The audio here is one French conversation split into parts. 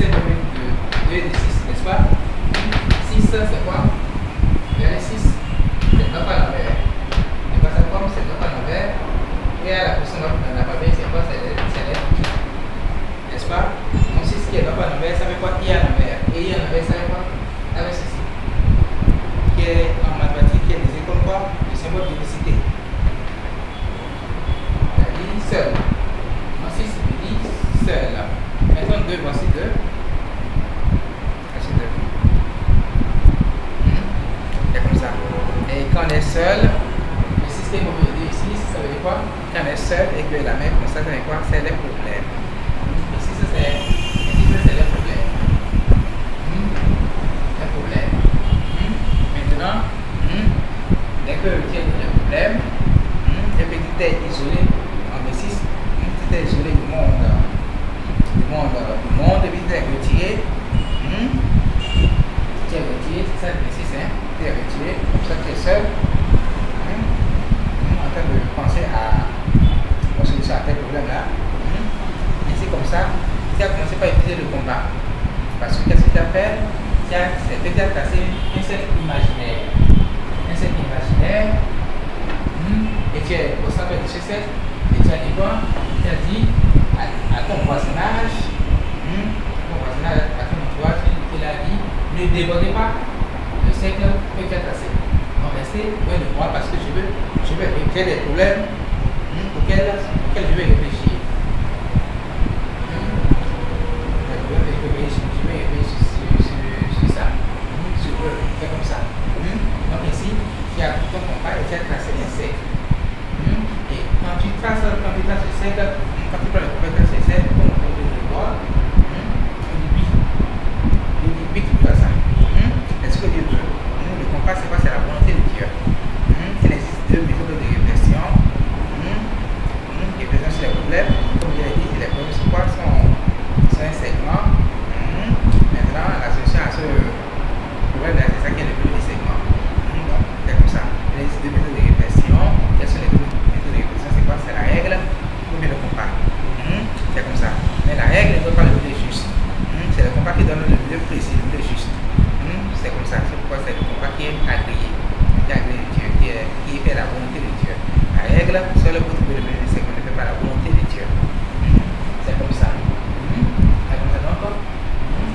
c'est le même de 6, n'est-ce pas? 6, c'est quoi? 6, c'est 9 à l'envers. Et pas comme c'est 9 à l'envers. Et à la personne dans la famille, c'est quoi? C'est l'air. N'est-ce pas? Donc 6 qui est 9 à l'envers, ça fait quoi? I l'envers. Et I l'envers, ça fait quoi? Ça ceci. Qui est en mathématiques, qui est désigné comme quoi? Le symbole d'unicité. La vie seule. En 6, il. Maintenant 2, voici 2. Et quand on est seul, le système de ici, ça veut dire quoi? Quand on est seul et que la ça veut dire quoi? C'est les problèmes. Ici, ça c'est ici, c'est les problèmes. Hmm? Les problèmes. Hmm? Maintenant, hmm? dès que tu as des problèmes, et puis tu es isolé en B6, tu es isolé du monde, du monde, du monde, et puis tu es retiré. Tu es retiré, c'est ça, B6, hein retiré, comme ça tu es seul, hein, en train de penser à la solution à tel problème-là. Hein. Et c'est comme ça, tu as le combat. Parce que qu'est-ce que tu as fait Tu as peut-être cassé un cercle imaginaire. Un cercle imaginaire. Hein. Et tu es au centre de cercle. Et tu as dit quoi Tu as dit à, ton voisinage, ton voisinage, à ton entourage, il a dit ne débordez pas le cercle peut être assez. Donc restez loin de moi parce que je veux, je veux j'ai des problèmes hmm, auxquels, auxquels je vais réfléchir. Hmm. Je vais réfléchir, je vais réfléchir sur, sur, sur ça. Hmm, je veux faire comme ça. Donc ici, il y a ton compas et tu as tracé un cercle. Et quand tu traces, quand tu traces le cercle, quand tu prends le compas, tu traces le cercle, comme on peut le voir, on dit oui. On dit oui, tu fais ça. Est-ce que Dieu veut Le compas, c'est quoi C'est la volonté de Dieu. Il existe deux méthodes de réflexion. Réflexion sur les problèmes. Comme je l'ai dit, les problèmes sont quoi sont, sont un segment. Maintenant, la solution à ce problème-là, c'est ça qui est le plus de segments. Donc, c'est comme ça. Il existe deux méthodes de réflexion. Quelles sont les deux méthodes de réflexion C'est quoi C'est la règle ou bien le compas. C'est comme ça. Mais la règle ne donne pas le milieu juste. C'est le compas qui donne le précis, le juste c'est comme ça, c'est pourquoi c'est le combat qui est agréé, qui est agréé de Dieu, qui, est, qui fait la volonté de Dieu. La règle, seul le but de c'est qu'on ne fait pas la volonté de Dieu. C'est comme ça. C'est comme ça donc,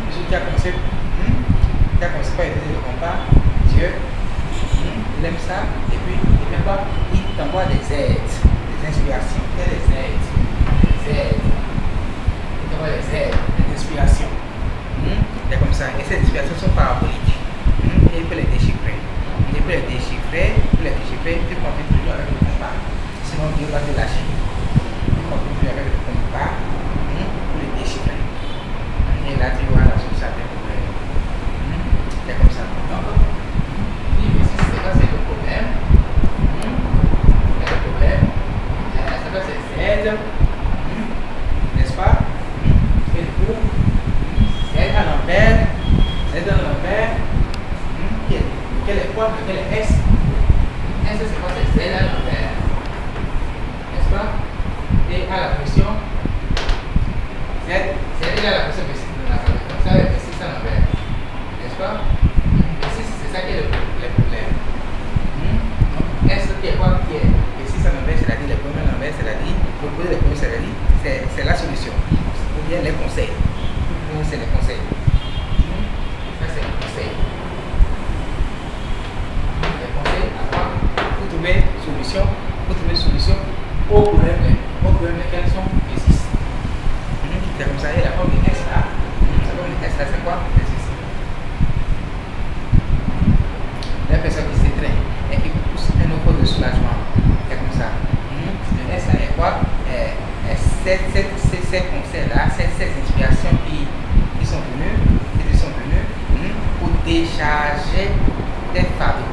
Jésus qui a commencé, qui a commencé par utiliser le combat, Dieu, il aime ça, et puis il fait quoi? Il t'envoie des aides, des inspirations. Des aides? Des aides. Il t'envoie des aides, des inspirations. C'est comme ça. Et ces inspirations sont paraboliques et il peut les déchiffrer. Il peut les déchiffrer, il peut les déchiffrer, tu continues toujours avec le combat. Sinon Dieu va te lâcher. Tu continues avec le combat pour les déchiffrer. Et là tu vois la solution à tes problèmes. C'est comme ça. Donc, ici c'est ça, c'est le problème. C'est le problème. Ça doit c'est Z. N'est-ce pas? C'est le Z à l'envers. Z à l'envers quel est quoi, quel est S. S c'est quoi C'est Z à l'envers. N'est-ce pas Et à la pression, Z, Z est à la pression B6 de l'alphabet. Donc ça va être B6 à l'envers. N'est-ce pas B6, c'est ça qui est le, le problème. Donc S qui est quoi qui est B6 à l'envers, c'est-à-dire les premiers à l'envers, c'est-à-dire, proposer les premiers, c'est-à-dire, c'est la solution. Ou bien les conseils. C'est les conseils. C'est les conseils. trouver solution, pour trouver solution au problème, au problème quels sont les six. C'est comme ça, il y a la forme de là, c'est quoi Les six. La personne qui s'étreint et qui pousse un autre de soulagement. C'est comme ça. Le S là est quoi Ces conseils-là, ces, ces inspirations qui, qui sont venues, qui sont venues pour décharger des fardeaux.